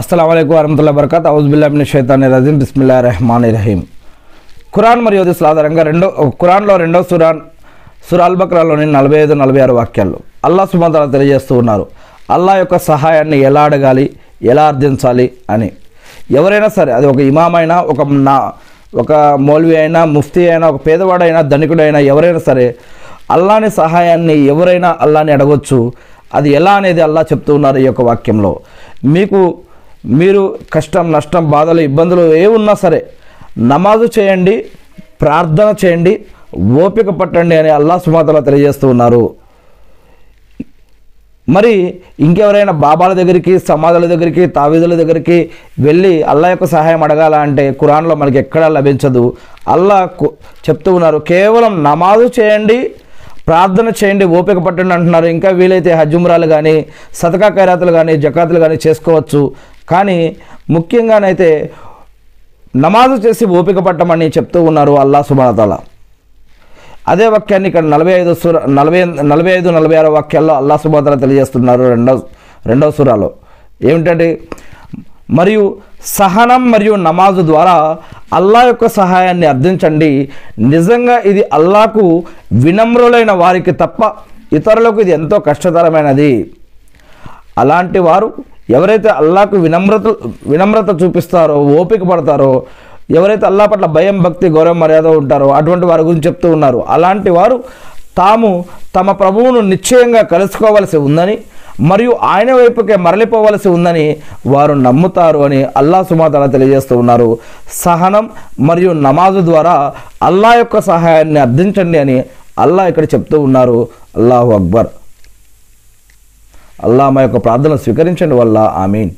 అస్సలం అయికు వరహతుల్లా బర్కత్ ఔజుబుల్లామిన్ షైతాని రజీం బిస్మిల్లా రెహమాన్ రహీం ఖురాన్ మరియు హదీస్ల ఆధారంగా రెండో ఖురాన్లో రెండో సురాన్ సురాల్ బక్రాలోని నలభై ఐదు నలభై ఆరు వాక్యాలు అల్లా సుమంతలు తెలియజేస్తూ ఉన్నారు. అల్లా యొక్క సహాయాన్ని ఎలా అడగాలి ఎలా అర్థించాలి అని. ఎవరైనా సరే అది ఒక ఇమాం అయినా ఒక నా ఒక మౌల్వి అయినా ముఫ్తీ అయినా ఒక పేదవాడైనా ధనికుడైనా ఎవరైనా సరే అల్లాని సహాయాన్ని ఎవరైనా అల్లాని అడగొచ్చు. అది ఎలా అనేది అల్లా చెప్తూ ఉన్నారు ఈ యొక్క వాక్యంలో. మీకు మీరు కష్టం నష్టం బాధలు ఇబ్బందులు ఏ ఉన్నా సరే నమాజు చేయండి ప్రార్థన చేయండి ఓపిక పట్టండి అని అల్లా సుమాతలా తెలియజేస్తూ ఉన్నారు. మరి ఇంకెవరైనా బాబాల దగ్గరికి సమాధుల దగ్గరికి తావీదుల దగ్గరికి వెళ్ళి అల్లా యొక్క సహాయం అడగాల అంటే ఖురాన్లో మనకి ఎక్కడా లభించదు. అల్లా కు- చెప్తూ ఉన్నారు కేవలం నమాజు చేయండి ప్రార్థన చేయండి ఓపిక పట్టండి అంటున్నారు. ఇంకా వీలైతే హజ్జుమ్రాలు కానీ సతకా ఖైరాతులు కానీ జకాతులు కానీ చేసుకోవచ్చు. కానీ ముఖ్యంగానైతే నమాజు చేసి ఓపిక పట్టమని చెప్తూ ఉన్నారు అల్లా సుబానతాల అదే వాక్యాన్ని ఇక్కడ నలభై ఐదు సుర నలభై నలభై ఐదు నలభై ఆరు వాక్యాల్లో అల్లా సుబాతల తెలియజేస్తున్నారు రెండవ రెండవ సురాలో. ఏమిటంటే మరియు సహనం మరియు నమాజు ద్వారా అల్లా యొక్క సహాయాన్ని అర్థించండి. నిజంగా ఇది అల్లాకు వినమ్రులైన వారికి తప్ప ఇతరులకు ఇది ఎంతో కష్టతరమైనది. అలాంటి వారు ఎవరైతే అల్లాకు వినమ్రత వినమ్రత చూపిస్తారో ఓపిక పడతారో ఎవరైతే అల్లా పట్ల భయం భక్తి గౌరవం మర్యాద ఉంటారో అటువంటి వారి గురించి చెప్తూ ఉన్నారు. అలాంటి వారు తాము తమ ప్రభువును నిశ్చయంగా కలుసుకోవలసి ఉందని మరియు ఆయన వైపుకే మరలిపోవలసి ఉందని వారు నమ్ముతారు అని అల్లా సుమాతల తెలియజేస్తూ ఉన్నారు. సహనం మరియు నమాజు ద్వారా అల్లా యొక్క సహాయాన్ని అర్థించండి అని అల్లా ఇక్కడ చెప్తూ ఉన్నారు. అల్లాహు అక్బర్. అల్లా మా యొక్క ప్రార్థన స్వీకరించండి వల్ల ఆమెన్.